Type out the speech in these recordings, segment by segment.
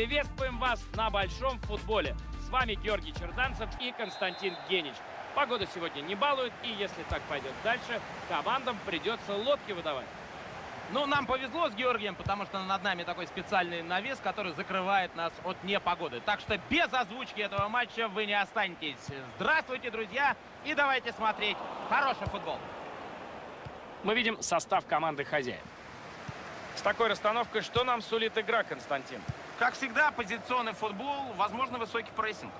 приветствуем вас на Большом футболе. С вами Георгий Черданцев и Константин Генич. Погода сегодня не балует, и если так пойдет дальше, командам придется лодки выдавать. Ну, нам повезло с Георгием, потому что над нами такой специальный навес, который закрывает нас от непогоды. Так что без озвучки этого матча вы не останетесь. Здравствуйте, друзья, и давайте смотреть хороший футбол. Мы видим состав команды хозяев. С такой расстановкой что нам сулит игра, Константин? Как всегда, позиционный футбол, возможно, высокий прессинг.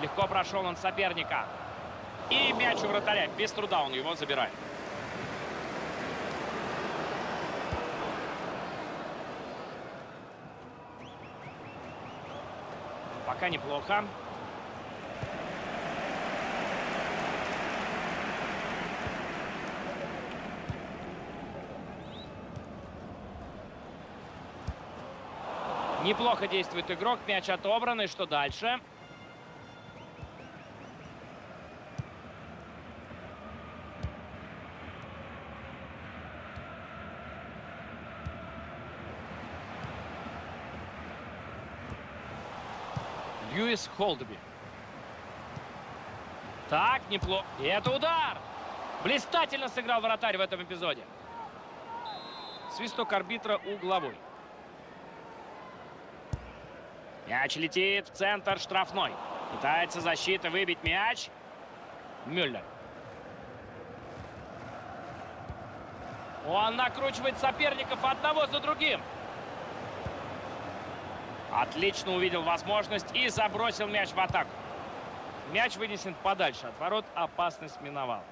Легко прошел он соперника. И мяч у вратаря. Без труда он его забирает. Пока неплохо. Неплохо действует игрок. Мяч отобран. Что дальше? Льюис Холдби. Так, неплохо. И это удар! Блистательно сыграл вратарь в этом эпизоде. Свисток арбитра угловой. Мяч летит в центр штрафной. Пытается защита выбить мяч. Мюллер. Он накручивает соперников одного за другим. Отлично увидел возможность и забросил мяч в атаку. Мяч вынесен подальше от ворот. Опасность миновала.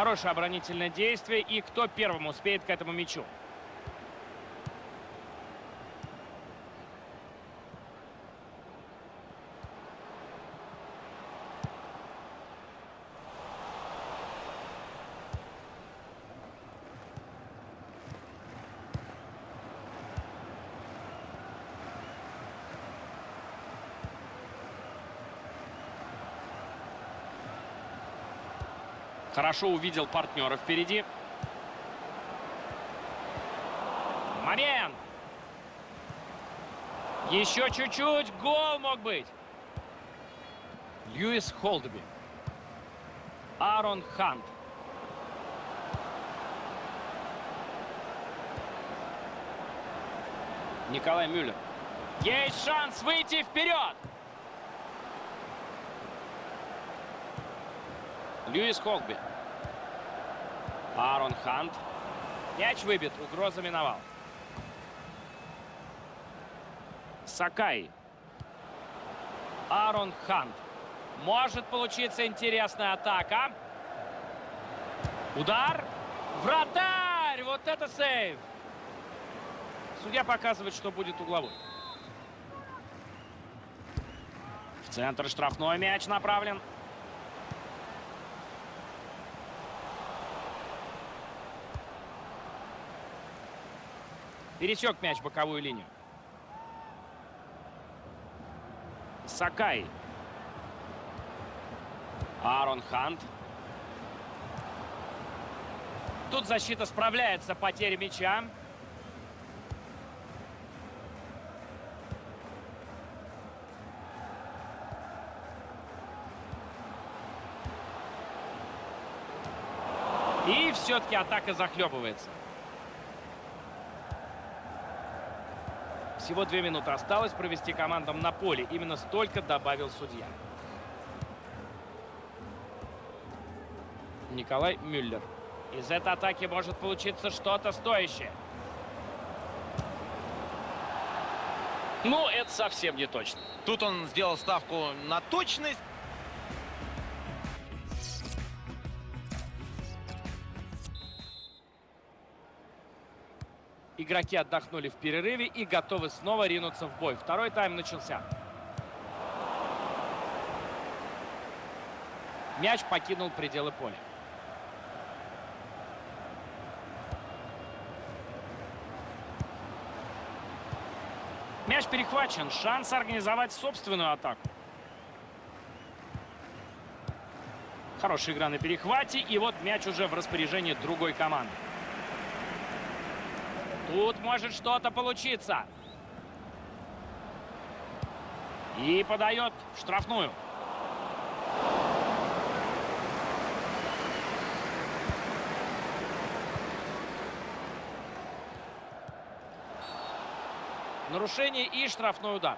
Хорошее оборонительное действие. И кто первым успеет к этому мячу? Хорошо увидел партнера впереди. Момент! Еще чуть-чуть. Гол мог быть. Льюис Холдби. Аарон Хант. Николай Мюллер. Есть шанс выйти вперед. Льюис Холдби. Аарон Хант. Мяч выбит. Угроза миновал. Сакай. Аарон Хант. Может получиться интересная атака. Удар. Вратарь! Вот это сейв! Судья показывает, что будет угловой. В центр штрафной мяч направлен. Пересек мяч боковую линию. Сакай. Аарон Хант. Тут защита справляется потерей мяча. И все-таки атака захлебывается. Всего две минуты осталось провести командам на поле. Именно столько добавил судья. Николай Мюллер. Из этой атаки может получиться что-то стоящее. Ну, это совсем не точно. Тут он сделал ставку на точность. Игроки отдохнули в перерыве и готовы снова ринуться в бой. Второй тайм начался. Мяч покинул пределы поля. Мяч перехвачен. Шанс организовать собственную атаку. Хорошая игра на перехвате. И вот мяч уже в распоряжении другой команды. Тут может что-то получиться. И подает в штрафную. Нарушение и штрафной удар.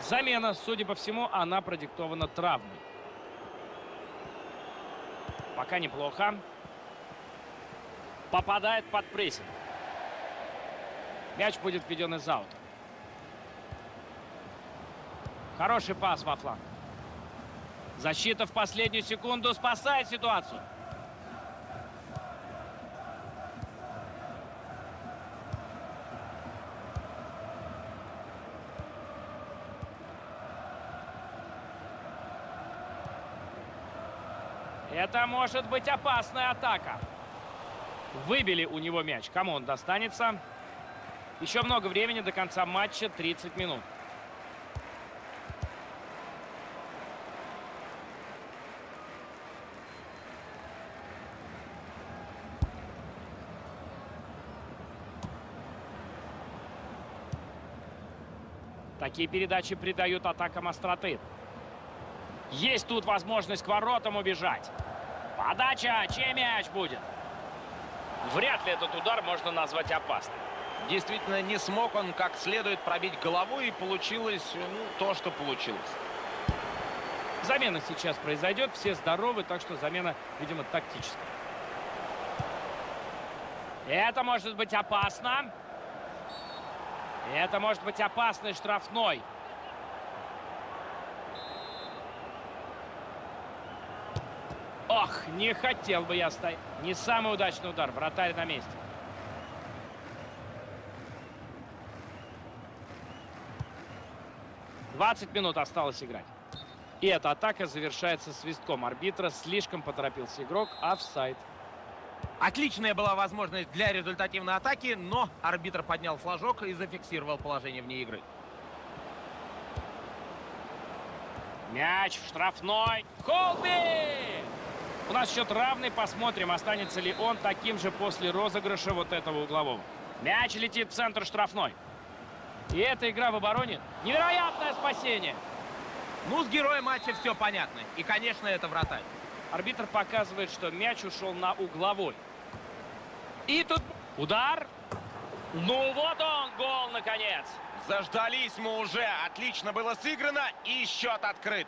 Замена, судя по всему, она продиктована травмой. Пока неплохо. Попадает под прессинг. Мяч будет введен из аута. Хороший пас во фланг. Защита в последнюю секунду спасает ситуацию. Это может быть опасная атака. Выбили у него мяч. Кому он достанется? Еще много времени до конца матча. 30 минут. Такие передачи придают атакам остроты. Есть тут возможность к воротам убежать. Подача. Чей мяч будет? Вряд ли этот удар можно назвать опасным. Действительно, не смог он как следует пробить головой, и получилось ну, то, что получилось. Замена сейчас произойдет. Все здоровы, так что замена, видимо, тактическая. Это может быть опасно. Это может быть опасный штрафной. Ох, не хотел бы я стоять. Не самый удачный удар. Вратарь на месте. Двадцать минут осталось играть. И эта атака завершается свистком арбитра. Слишком поторопился игрок. Офсайд. Отличная была возможность для результативной атаки, но арбитр поднял флажок и зафиксировал положение вне игры. Мяч в штрафной. Колби! У нас счет равный. Посмотрим, останется ли он таким же после розыгрыша вот этого углового. Мяч летит в центр штрафной. И эта игра в обороне невероятное спасение. Ну, с героем матча все понятно. И, конечно, это вратарь. Арбитр показывает, что мяч ушел на угловой. И тут удар. Ну вот он, гол, наконец. Заждались мы уже. Отлично было сыграно и счет открыт.